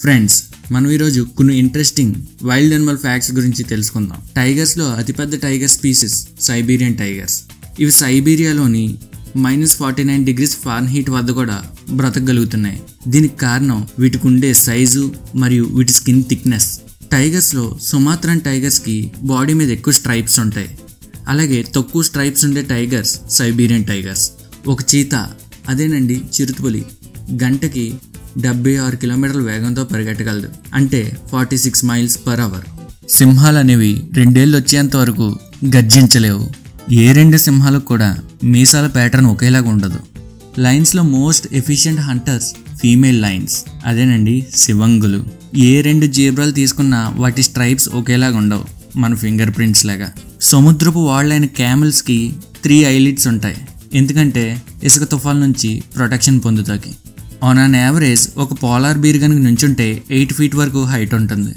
Friends మనం ఈరోజు కొన్ని ఇంట్రెస్టింగ్ వైల్డ్ అనిమల్ ఫ్యాక్ట్స్ గురించి తెలుసుకుందాం. టైగర్స్లో అతిపెద్ద టైగర్ స్పీసెస్ సైబీరియన్ టైగర్స్ ఇవి సైబీరియాలోని minus forty nine degrees Fahrenheit వద్ద కూడా బ్రతకగలుగుతున్నాయి. దీనికి కారణం వీటికి ఉండే సైజు మరియు వీటి స్కిన్ థిక్నెస్ టైగర్స్లో సుమాత్రన్ టైగర్స్కి బాడీ మీద ఎక్కువ స్ట్రైప్స్ ఉంటాయి. అలాగే తక్కువ స్ట్రైప్స్ ఉండే టైగర్స్ సైబీరియన్ టైగర్స్ ఒక చీత అదేనండి చిరుతపులి. గంటకి డెబ్బై ఆరు కిలోమీటర్ల వేగంతో పరిగెట్టగలదు. అంటే forty six miles per hour. సింహాలు అనేవి రెండేళ్ళు వచ్చేంత వరకు గర్జించలేవు. ఏ రెండు సింహాలకు కూడా మీసాల ప్యాటర్న్ ఒకేలాగా ఉండదు. లైన్స్లో most efficient hunters female lions. అదేనండి శివంగులు. ఏ రెండు జీబ్రాలు తీసుకున్నా వాటి స్ట్రైప్స్ ఒకేలాగా ఉండవు. మన ఫింగర్ ప్రింట్స్ లాగా. సముద్రపు వాళ్ళైన క్యామెల్స్కి త్రీ ఐలిట్స్ ఉంటాయి. ఎందుకంటే ఇసుక తుఫాన్ నుంచి ప్రొటెక్షన్ పొందుతాకి. ఆన్ అన్ యావరేజ్ ఒక పోలార్ బీర్ కనుక నుంచుంటే ఎయిట్ ఫీట్ వరకు హైట్ ఉంటుంది.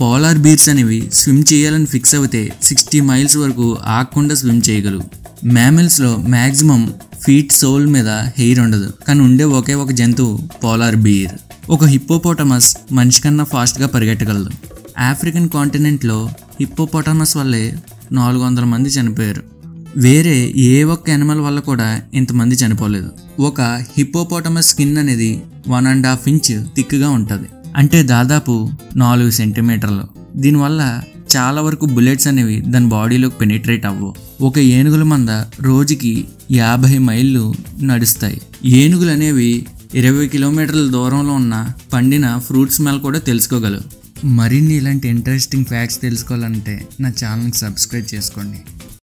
పోలార్ బీర్స్ అనేవి స్విమ్ చేయాలని ఫిక్స్ అవుతే సిక్స్టీ మైల్స్ వరకు ఆగకుండా స్విమ్ చేయగలవు. మ్యామిల్స్లో మ్యాక్సిమం ఫీట్ సోల్ మీద హెయిర్ ఉండదు. కానీ ఉండే ఒకే ఒక జంతువు పోలార్ బీర్ ఒక హిప్పోపోటమస్ మనిషి కన్నా ఫాస్ట్గా పరిగెట్టగలదు. ఆఫ్రికన్ కాంటినెంట్లో హిప్పోపోటమస్ వల్లే నాలుగు వందల మంది చనిపోయారు. వేరే ఏ ఒక్క యానిమల్ వల్ల కూడా ఇంతమంది చనిపోలేదు. ఒక హిప్పోపోటమస్ స్కిన్ అనేది వన్ అండ్ హాఫ్ ఇంచ్ థిక్గా ఉంటుంది. అంటే దాదాపు నాలుగు సెంటీమీటర్లు దీనివల్ల చాలా వరకు బుల్లెట్స్ అనేవి దాని బాడీలోకి పెనిట్రేట్ అవ్వవు ఒక ఏనుగుల మంద రోజుకి యాభై మైళ్ళు నడుస్తాయి. ఏనుగులు అనేవి ఇరవై కిలోమీటర్ల దూరంలో ఉన్న పండిన ఫ్రూట్ స్మెల్ కూడా తెలుసుకోగలవు. మరిన్ని ఇలాంటి ఇంట్రెస్టింగ్ ఫ్యాక్ట్స్ తెలుసుకోవాలంటే నా ఛానల్కి సబ్స్క్రైబ్ చేసుకోండి.